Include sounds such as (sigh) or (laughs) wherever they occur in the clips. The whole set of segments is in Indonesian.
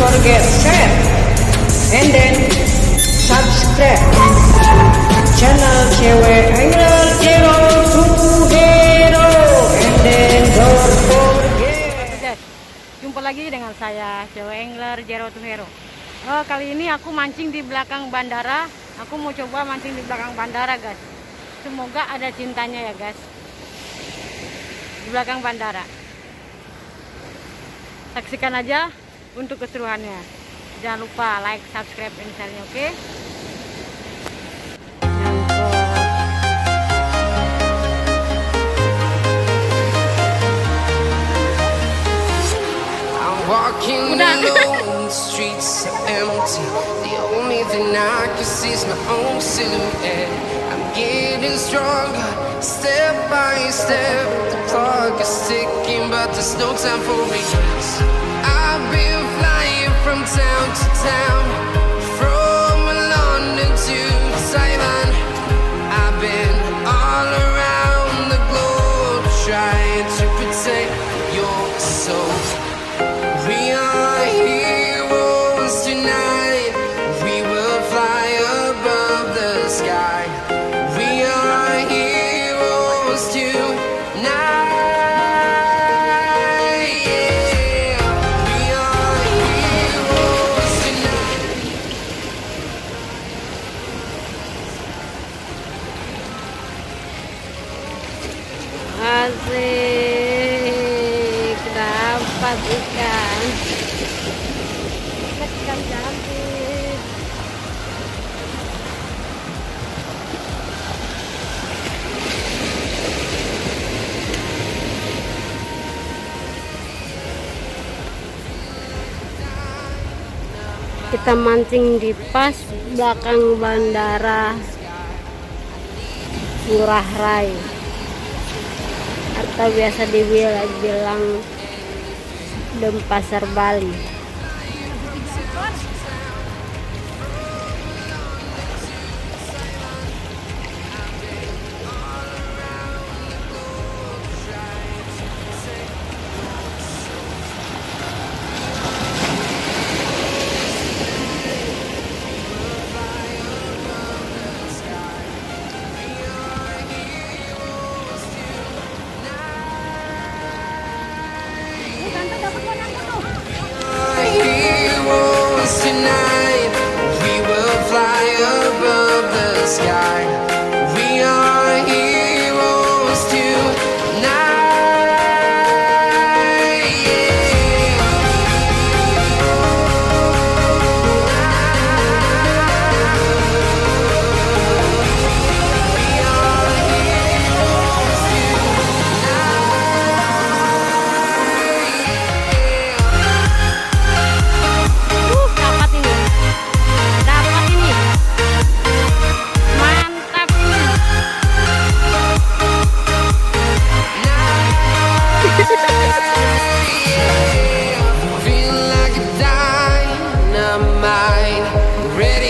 forget share, and then subscribe channel cewek angler zero to hero, and then don't forget. Jumpa lagi dengan saya, cewek angler Zero to Hero. Oh, kali ini aku mancing di belakang bandara. Aku mau coba mancing di belakang bandara, guys. Semoga ada cintanya ya, guys. Di belakang bandara. Saksikan aja untuk keseruannya. Jangan lupa like, subscribe, dan share-nya, oke? Nyangkut. I'm walking Udah. alone, the streets are empty. The only thing I can see is my own silhouette. I'm getting stronger, step by step. The clock is ticking, but there's no time for regrets. Town to town, Kita mancing di pas belakang bandara Ngurah Rai atau biasa dibilang Denpasar Bali. What? mind, ready.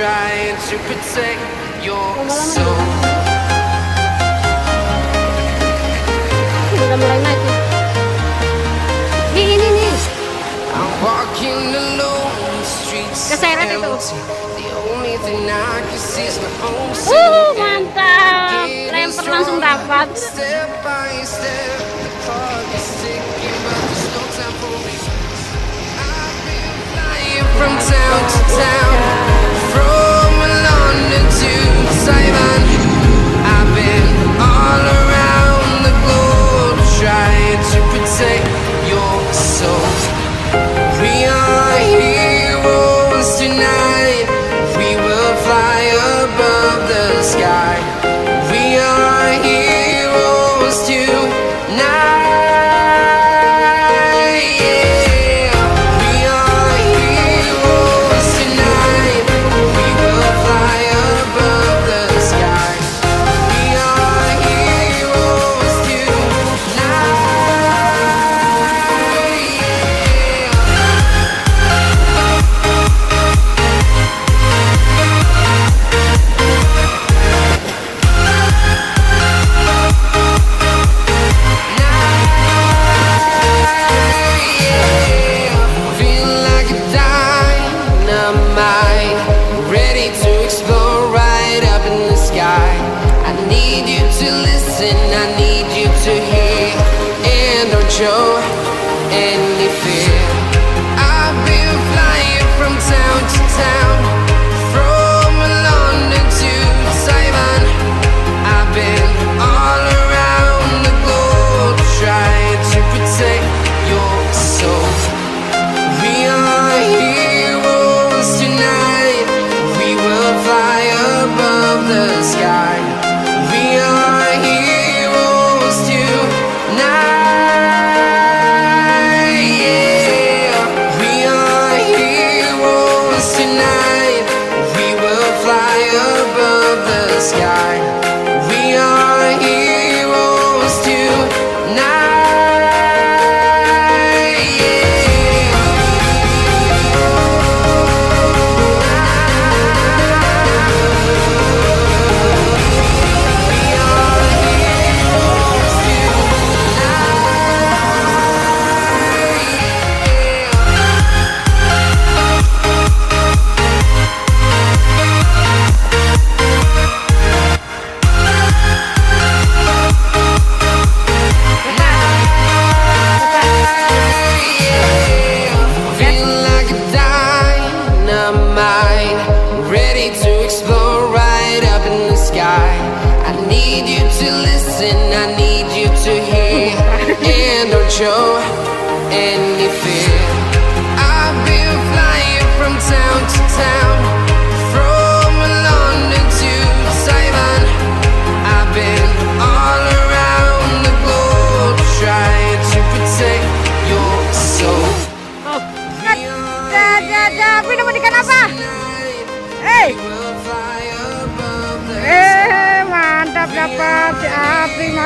trying to protect your soul. I'm walking alone, the streets. The only thing I can see is my own mantap! Langsung dapat. Step by step, the clock is ticking, but there's no time for me. I've been flying from town to town. show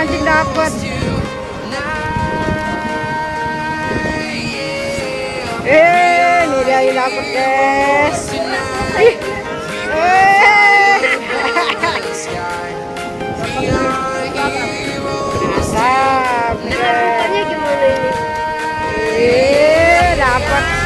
mancing dapat. Eh, ini dia yang dapat guys. Ih. Eh. (laughs) Guys. Eh, iya, dapat.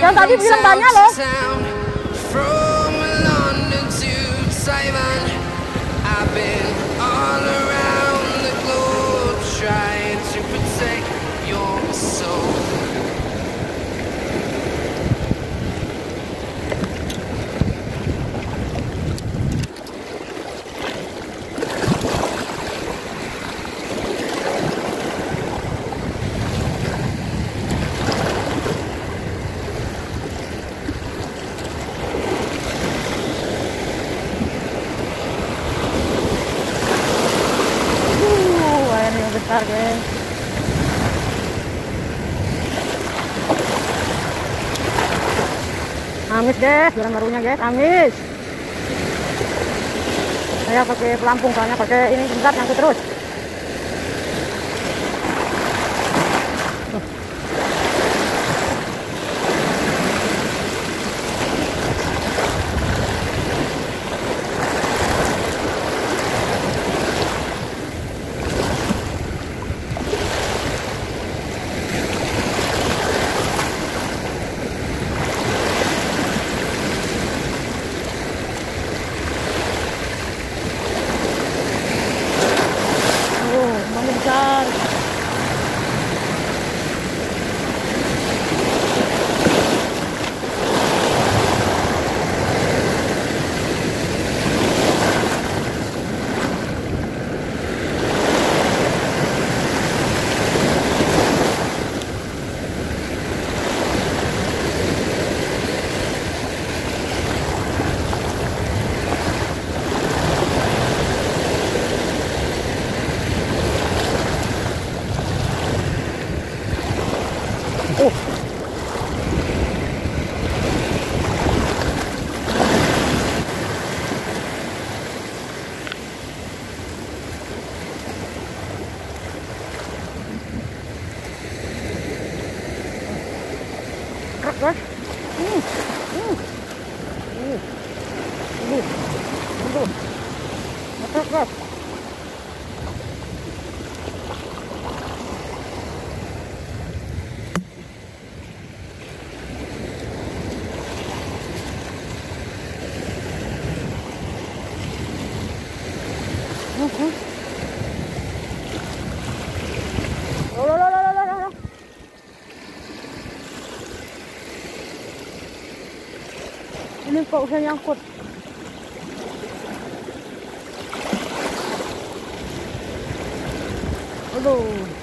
Yang tadi bilang banyak loh. Amis guys, jalan barunya guys, amis. Saya pakai pelampung soalnya pakai ini bentar nyangkut terus. Так? Ух, ух, ух, ух, ух. Ну как раз. Угу. Kok udah nyangkut. Aduh.